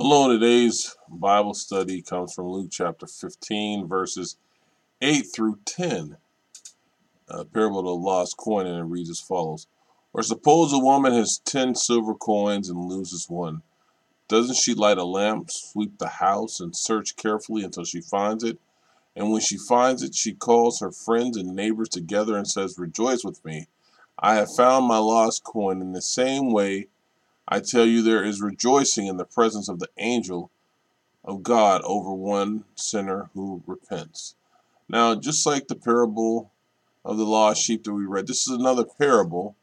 Hello, today's Bible study comes from Luke chapter 15, verses 8 through 10. A parable of the lost coin, and it reads as follows Or suppose a woman has 10 silver coins and loses one. Doesn't she light a lamp, sweep the house, and search carefully until she finds it? And when she finds it, she calls her friends and neighbors together and says, Rejoice with me. I have found my lost coin. In the same way, I tell you, there is rejoicing in the presence of the angel of God over one sinner who repents. Now, just like the parable of the lost sheep that we read, this is another parable,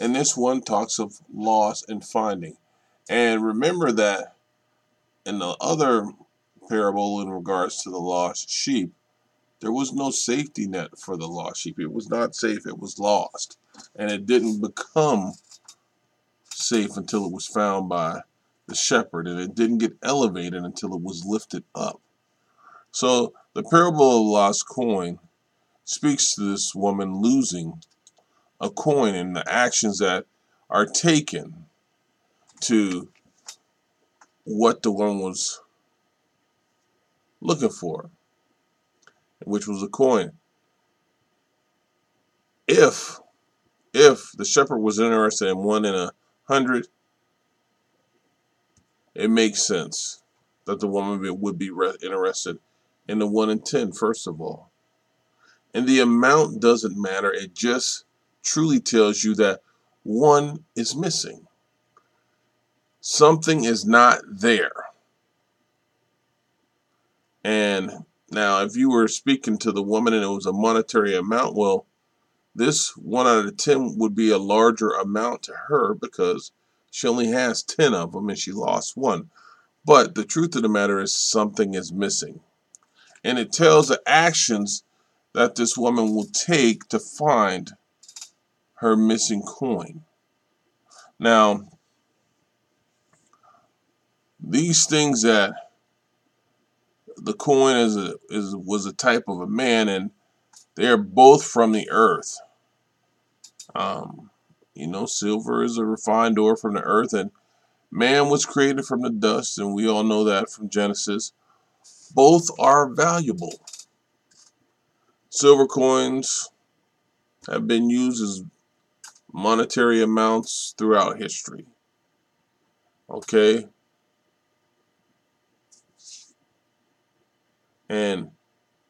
and this one talks of loss and finding. And remember that in the other parable, in regards to the lost sheep, there was no safety net for the lost sheep. It was not safe, it was lost, and it didn't become safe until it was found by the shepherd, and it didn't get elevated until it was lifted up. So the parable of the lost coin speaks to this woman losing a coin and the actions that are taken to what the one was looking for, which was a coin. If if the shepherd was interested in one in a hundred, it makes sense that the woman would be interested in the one in ten, first of all. And the amount doesn't matter, it just truly tells you that one is missing. Something is not there. And now, if you were speaking to the woman and it was a monetary amount, well, this one out of 10 would be a larger amount to her because she only has 10 of them and she lost one. But the truth of the matter is something is missing. And it tells the actions that this woman will take to find her missing coin. Now, these things that the coin is a, is was a type of a man and they are both from the earth. Um, you know, silver is a refined ore from the earth, and man was created from the dust, and we all know that from Genesis. Both are valuable. Silver coins have been used as monetary amounts throughout history. Okay? And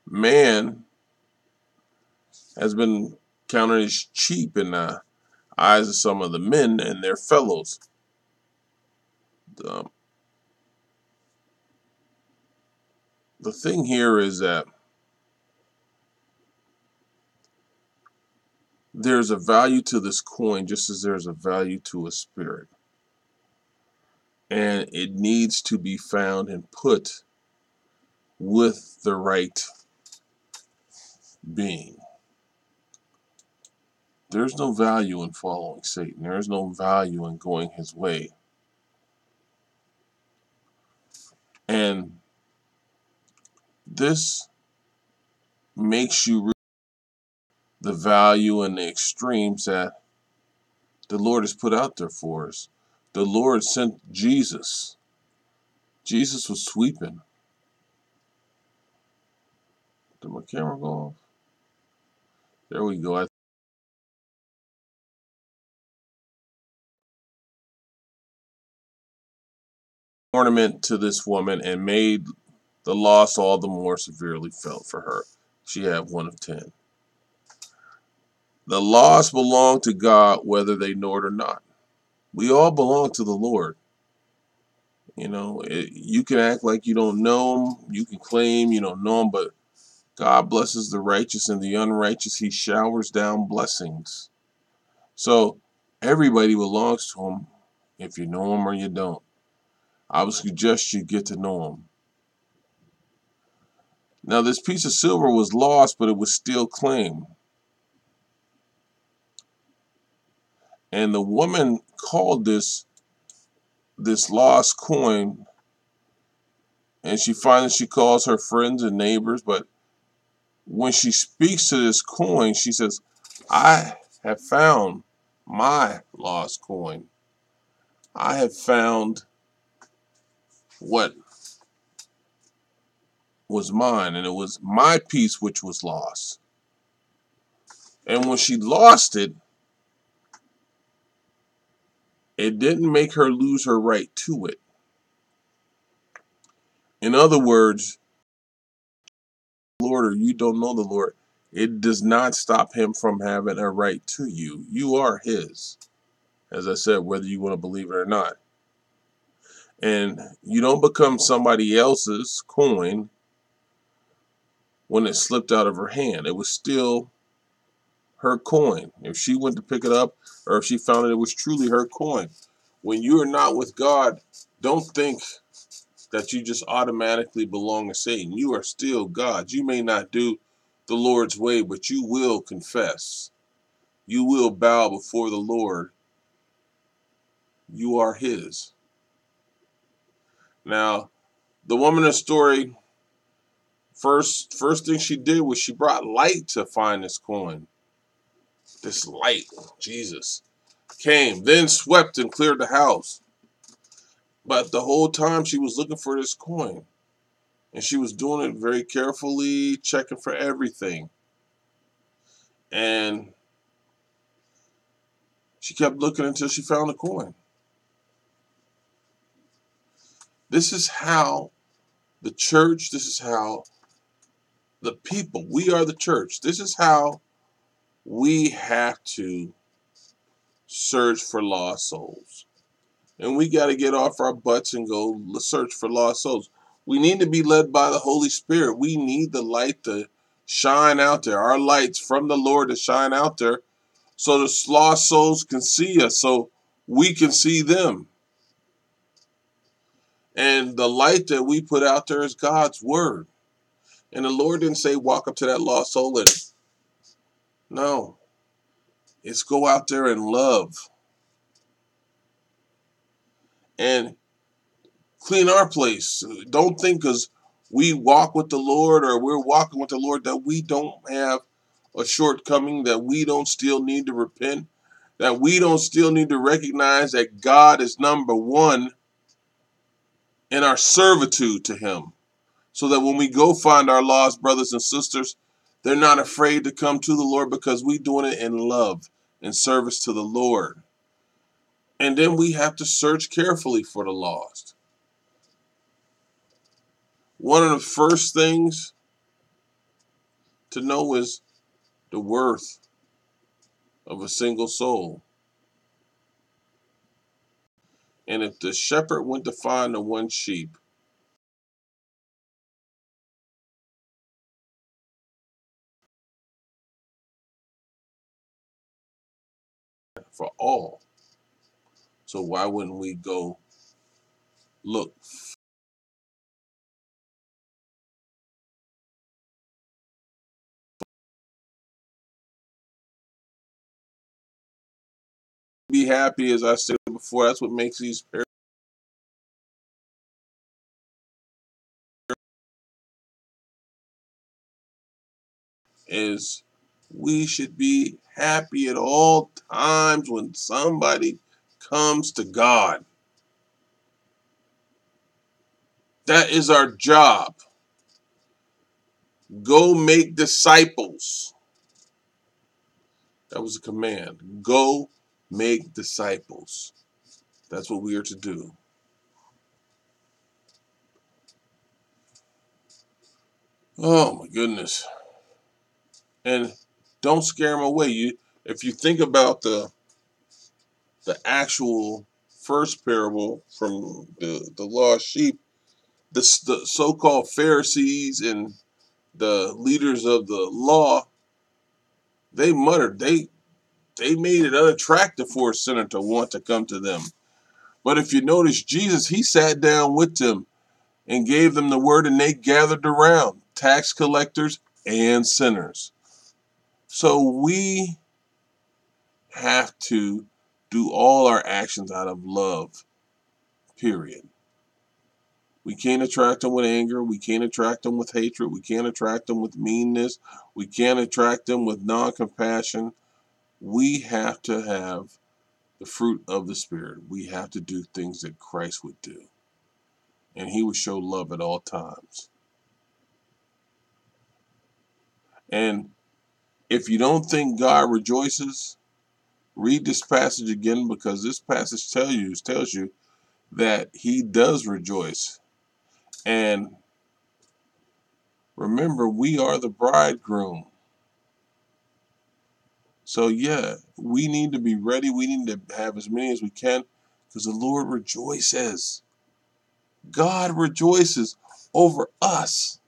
man has been counted as cheap in the uh, eyes of some of the men and their fellows. The, the thing here is that there's a value to this coin just as there's a value to a spirit. And it needs to be found and put with the right being. There's no value in following Satan. There is no value in going his way. And this makes you the value and the extremes that the Lord has put out there for us. The Lord sent Jesus. Jesus was sweeping. Did my camera go off? There we go. I ornament to this woman and made the loss all the more severely felt for her. She had one of ten. The loss belonged to God whether they know it or not. We all belong to the Lord. You know, it, you can act like you don't know him. You can claim you don't know him, but God blesses the righteous and the unrighteous. He showers down blessings. So everybody belongs to him if you know him or you don't. I would suggest you get to know him. Now, this piece of silver was lost, but it was still claimed. And the woman called this this lost coin, and she finally she calls her friends and neighbors. But when she speaks to this coin, she says, "I have found my lost coin. I have found what was mine, and it was my piece which was lost. And when she lost it, it didn't make her lose her right to it. In other words, Lord or you don't know the Lord, it does not stop him from having a right to you. You are his. As I said, whether you want to believe it or not. And you don't become somebody else's coin when it slipped out of her hand. It was still her coin. If she went to pick it up or if she found it, it was truly her coin. When you are not with God, don't think that you just automatically belong to Satan. You are still God. You may not do the Lord's way, but you will confess. You will bow before the Lord. You are His. Now, the woman in the story, first first thing she did was she brought light to find this coin. This light, Jesus, came, then swept and cleared the house. But the whole time she was looking for this coin. And she was doing it very carefully, checking for everything. And she kept looking until she found the coin. This is how the church, this is how the people, we are the church. This is how we have to search for lost souls. And we got to get off our butts and go search for lost souls. We need to be led by the Holy Spirit. We need the light to shine out there, our lights from the Lord to shine out there so the lost souls can see us, so we can see them. And the light that we put out there is God's word. And the Lord didn't say walk up to that lost soul and no. It's go out there and love. And clean our place. Don't think because we walk with the Lord or we're walking with the Lord that we don't have a shortcoming, that we don't still need to repent, that we don't still need to recognize that God is number one in our servitude to Him. So that when we go find our lost brothers and sisters, they're not afraid to come to the Lord because we're doing it in love, and service to the Lord. And then we have to search carefully for the lost. One of the first things to know is the worth of a single soul. And if the shepherd went to find the one sheep, for all. So why wouldn't we go look be happy as I said before that's what makes these is we should be happy at all times when somebody comes to God. That is our job. Go make disciples. That was a command. Go make disciples. That's what we are to do. Oh my goodness. And don't scare them away. You if you think about the the actual first parable from the, the lost sheep, the, the so-called Pharisees and the leaders of the law, they muttered. They they made it unattractive for a sinner to want to come to them. But if you notice, Jesus, he sat down with them and gave them the word, and they gathered around, tax collectors and sinners. So we have to do all our actions out of love, period. We can't attract them with anger. We can't attract them with hatred. We can't attract them with meanness. We can't attract them with non compassion. We have to have the fruit of the Spirit. We have to do things that Christ would do. and he would show love at all times. And if you don't think God rejoices, read this passage again because this passage tells you tells you that he does rejoice. And remember, we are the bridegroom. So yeah, we need to be ready. We need to have as many as we can because the Lord rejoices. God rejoices over us.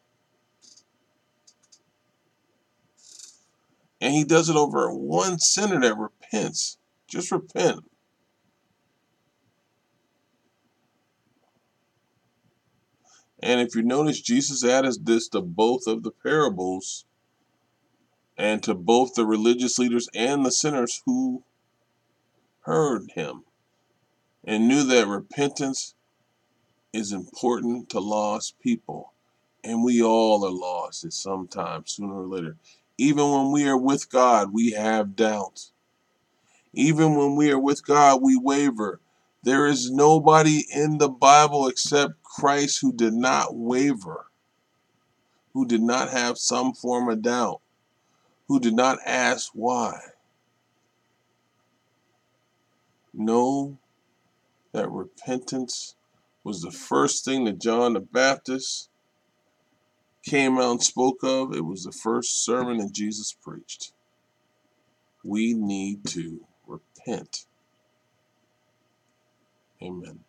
And he does it over one sinner that repents. Just repent. And if you notice, Jesus added this to both of the parables and to both the religious leaders and the sinners who heard him and knew that repentance is important to lost people. And we all are lost at some time, sooner or later. Even when we are with God, we have doubts. Even when we are with God, we waver. There is nobody in the Bible except Christ who did not waver, who did not have some form of doubt, who did not ask why. Know that repentance was the first thing that John the Baptist came out and spoke of. It was the first sermon that Jesus preached. We need to repent. Amen.